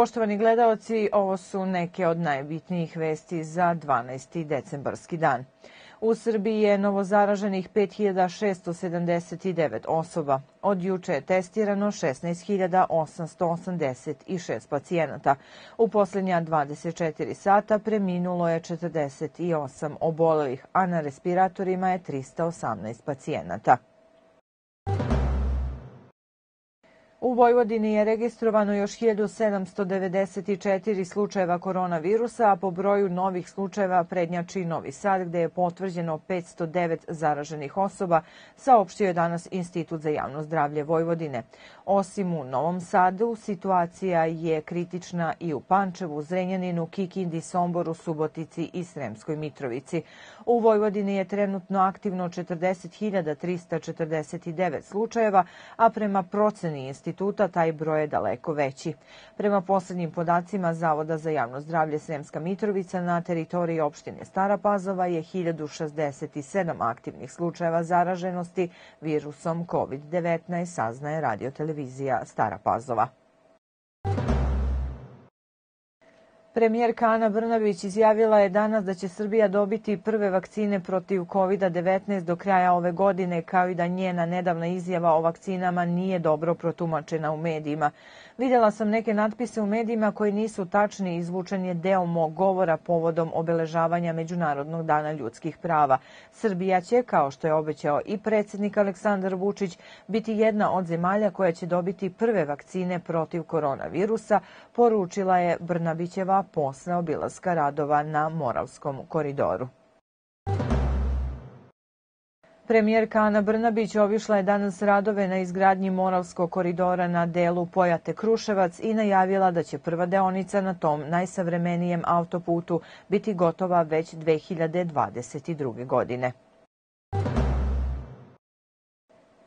Poštovani gledaoci, ovo su neke od najbitnijih vesti za 12. decembarski dan. U Srbiji je novozaraženih 5679 osoba. Od juče je testirano 16886 pacijenata. U poslednja 24 sata preminulo je 48 obolelih, a na respiratorima je 318 pacijenata. U Vojvodini je registrovano još 1794 slučajeva koronavirusa, a po broju novih slučajeva prednjači Novi Sad, gde je potvrđeno 509 zaraženih osoba, saopštio je danas Institut za javno zdravlje Vojvodine. Osim u Novom Sadu, situacija je kritična i u Pančevu, Zrenjaninu, Kikindi, Somboru, Subotici i Sremskoj Mitrovici. U Vojvodini je trenutno aktivno 40.349 slučajeva, a prema proceni instituta taj broj je daleko veći. Prema poslednjim podacima Zavoda za javno zdravlje Sremska Mitrovica na teritoriji opštine Stara Pazova je 1067 aktivnih slučajeva zaraženosti virusom COVID-19, saznaje radiotelevizija Stara Pazova. Premijerka Ana Brnabić izjavila je danas da će Srbija dobiti prve vakcine protiv COVID-19 do kraja ove godine, kao i da njena nedavna izjava o vakcinama nije dobro protumačena u medijima. Videla sam neke natpise u medijima koji nisu tačni, izvučen je deo mog govora povodom obeležavanja Međunarodnog dana ljudskih prava. Srbija će, kao što je obećao i predsednik Aleksandar Vučić, biti jedna od zemalja koja će dobiti prve vakcine protiv koronavirusa, poručila je Brnabićeva posle obilaska radova na Moravskom koridoru. Premijerka Ana Brnabić obišla je danas radove na izgradnji Moravskog koridora na delu Pojate-Kruševac i najavila da će prva deonica na tom najsavremenijem autoputu biti gotova već 2022. godine.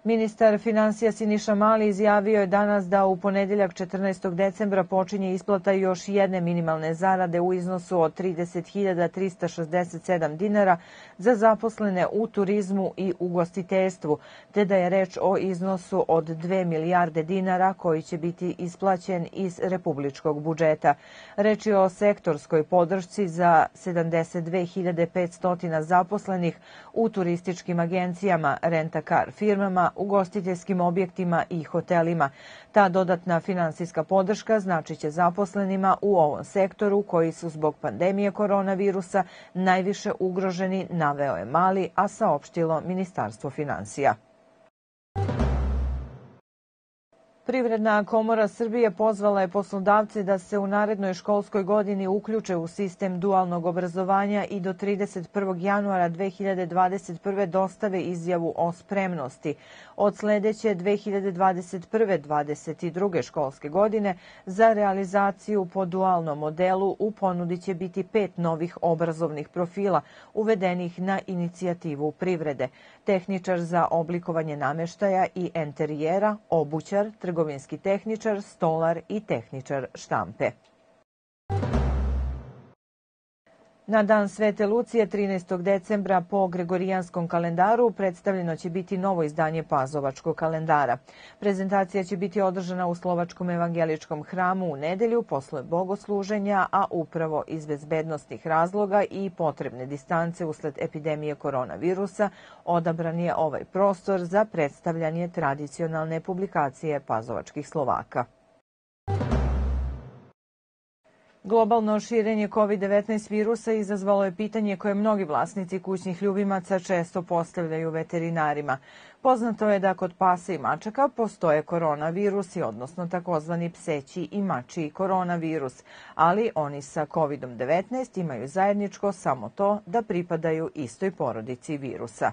Ministar financija Siniša Mali izjavio je danas da u ponedeljak 14. decembra počinje isplata još jedne minimalne zarade u iznosu od 30.367 dinara za zaposlene u turizmu i ugostiteljstvu, te da je reč o iznosu od 2 milijarde dinara koji će biti isplaćen iz republičkog budžeta. Reč je o sektorskoj podršci za 72.500 zaposlenih u turističkim agencijama, rentakar firmama, ugostiteljskim objektima i hotelima. Ta dodatna finansijska podrška znači će zaposlenima u ovom sektoru koji su zbog pandemije koronavirusa najviše ugroženi, naveo je Mali, a saopštilo Ministarstvo financija. Privredna komora Srbije pozvala je poslodavce da se u narednoj školskoj godini uključe u sistem dualnog obrazovanja i do 31. januara 2021. dostave izjavu o spremnosti. Od sledeće 2021-2022. školske godine za realizaciju po dualnom modelu u ponudi će biti pet novih obrazovnih profila uvedenih na inicijativu privrede. Tehničar za oblikovanje nameštaja i enterijera, obućar, trgovinski tehničar, stolar i tehničar štampe. Na dan Svete Lucije 13. decembra po Gregorijanskom kalendaru predstavljeno će biti novo izdanje Pazovačkog kalendara. Prezentacija će biti održana u Slovačkom evangeličkom hramu u nedelju posle bogosluženja, a upravo iz bezbednostnih razloga i potrebne distance usled epidemije koronavirusa odabran je ovaj prostor za predstavljanje tradicionalne publikacije pazovačkih Slovaka. Globalno širenje COVID-19 virusa izazvalo je pitanje koje mnogi vlasnici kućnih ljubimaca često postavljaju veterinarima. Poznato je da kod pasa i mačaka postoje koronavirusi, odnosno takozvani pseći i mačiji koronavirus, ali oni sa COVID-19 imaju zajedničko samo to da pripadaju istoj porodici virusa.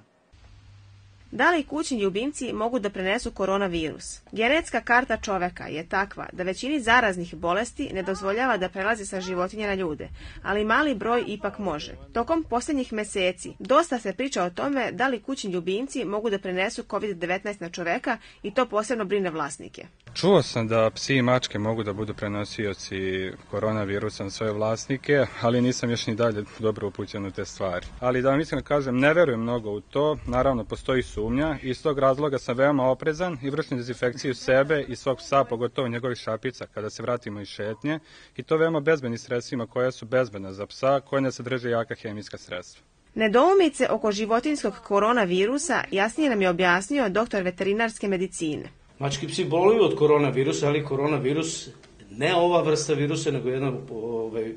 Da li kućni ljubimci mogu da prenesu koronavirus? Genetska karta čoveka je takva da većini zaraznih bolesti ne dozvoljava da prelazi sa životinja na ljude, ali mali broj ipak može. Tokom posljednjih meseci dosta se priča o tome da li kućni ljubimci mogu da prenesu COVID-19 na čoveka i to posebno brine vlasnike. Čuo sam da psi i mačke mogu da budu prenosioci koronavirusa na svoje vlasnike, ali nisam još ni dalje dobro upućen u te stvari. Ali da vam iskreno kažem, ne verujem mnogo u to, naravno postoji sumnja i iz tog razloga sam veoma oprezan i vršim dezinfekciju sebe i svog psa, pogotovo njegovih šapica kada se vratimo iz šetnje i to veoma bezbednim sredstvima koja su bezbedna za psa, koje ne sadrže jaka hemijska sredstva. Nedoumice oko životinskog koronavirusa jasnije nam je objasnio doktor veterinarske medicine. Mački psi boluju od koronavirusa, ali koronavirus, ne ova vrsta virusa, nego jedan ovaj,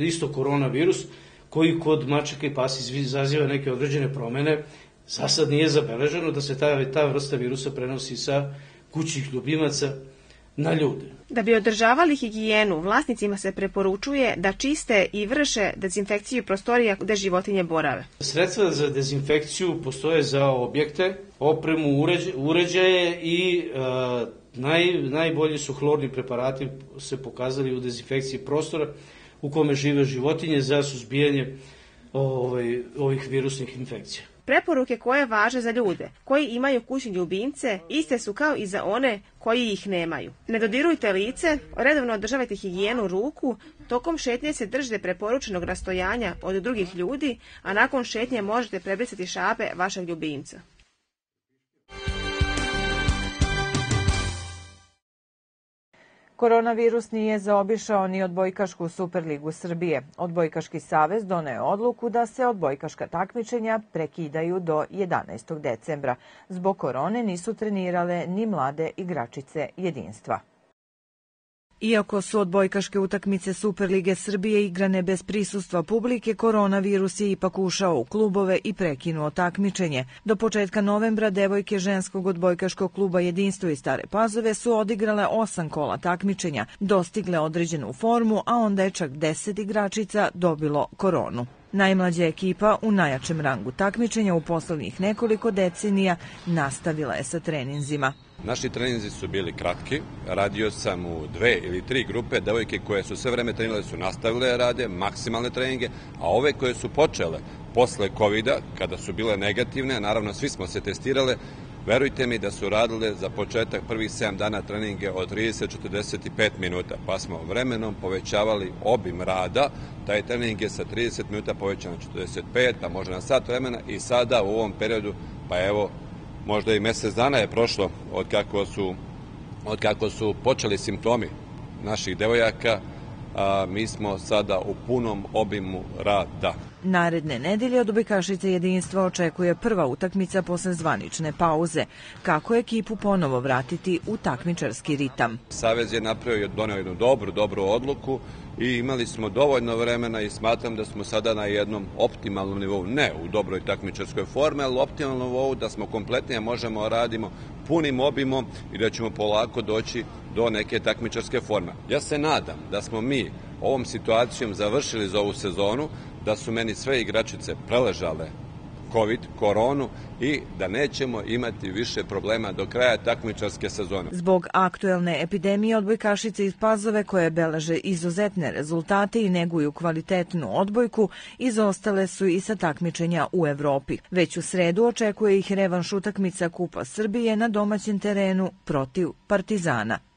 isto koronavirus, koji kod mačaka i pasa izaziva neke određene promene, za sad nije zabeleženo da se ta, ta vrsta virusa prenosi sa kućnih ljubimaca na ljude. Da bi održavali higijenu, vlasnicima se preporučuje da čiste i vrše dezinfekciju prostorija gde životinje borave. Sredstva za dezinfekciju postoje za objekte, opremu, uređaje i e, naj, najbolji su hlorni preparati se pokazali u dezinfekciji prostora u kome žive životinje za suzbijanje ovaj, ovih virusnih infekcija. Preporuke koje važe za ljude koji imaju kućne ljubimce iste su kao i za one koji ih nemaju. Ne dodirujte lice, redovno održavajte higijenu ruku, tokom šetnje se držite preporučenog rastojanja od drugih ljudi, a nakon šetnje možete prebrisati šape vašeg ljubimca. Koronavirus nije zaobišao ni odbojkašku Superligu Srbije. Odbojkaški savez doneo odluku da se odbojkaška takmičenja prekidaju do 11. decembra. Zbog korone nisu trenirale ni mlade igračice jedinstva. Iako su odbojkaške utakmice Superlige Srbije igrane bez prisustva publike, koronavirus je ipak ušao u klubove i prekinuo takmičenje. Do početka novembra devojke ženskog odbojkaškog kluba Jedinstvo i Stare Pazove su odigrale osam kola takmičenja, dostigle određenu formu, a onda je čak deset igračica dobilo koronu. Najmlađa ekipa u najjačem rangu takmičenja u poslednjih nekoliko decenija nastavila je sa treninzima. Naši treninzi su bili kratki, radio sam u dve ili tri grupe, devojke koje su sve vreme trenirale su nastavile da rade, maksimalne treninge, a ove koje su počele posle covid kada su bile negativne, naravno svi smo se testirale, Verujte mi da su radile za početak prvih 7 dana treninge od 30-45 minuta, pa smo vremenom povećavali obim rada, taj trening je sa 30 minuta povećan na 45, pa možda na sat vremena i sada u ovom periodu, pa evo, možda i mesec dana je prošlo od kako su, od kako su počeli simptomi naših devojaka, a, mi smo sada u punom obimu rada. Naredne nedelje od Bekašice jedinstva očekuje prva utakmica posle zvanične pauze. Kako ekipu ponovo vratiti u takmičarski ritam? Savez je napravio, donio jednu dobru, dobru odluku i imali smo dovoljno vremena i smatram da smo sada na jednom optimalnom nivou, ne u dobroj takmičarskoj forme, ali optimalnom nivou da smo kompletnije možemo da radimo punim obimom i da ćemo polako doći do neke takmičarske forme. Ja se nadam da smo mi ovom situacijom završili za ovu sezonu, da su meni sve igračice preležale COVID, koronu i da nećemo imati više problema do kraja takmičarske sezone. Zbog aktuelne epidemije odbojkašice iz Pazove koje beleže izuzetne rezultate i neguju kvalitetnu odbojku, izostale su i sa takmičenja u Evropi. Već u sredu očekuje ih revanš utakmica Kupa Srbije na domaćem terenu protiv Partizana.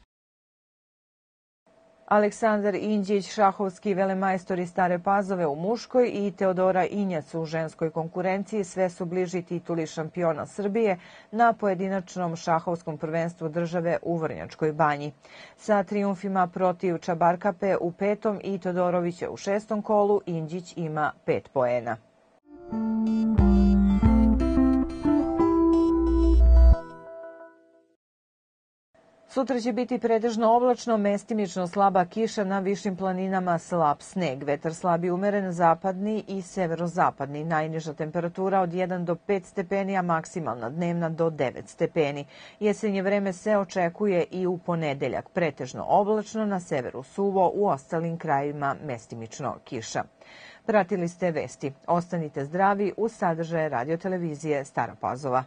Aleksandar Inđić, šahovski velemajstor iz Stare Pazove u muškoj i Teodora Injac u ženskoj konkurenciji sve su bliži tituli šampiona Srbije na pojedinačnom šahovskom prvenstvu države u Vrnjačkoj banji. Sa triumfima protiv Čabarkape u petom i Todorovića u šestom kolu Inđić ima pet poena. Sutra će biti pretežno oblačno, mestimično slaba kiša na višim planinama, slab sneg. Vetar slabi umeren zapadni i severozapadni. Najniža temperatura od 1 do 5 stepeni, a maksimalna dnevna do 9 stepeni. Jesenje vreme se očekuje i u ponedeljak. Pretežno oblačno, na severu suvo, u ostalim krajima mestimično kiša. Pratili ste vesti. Ostanite zdravi uz sadržaje radiotelevizije Stara Pazova.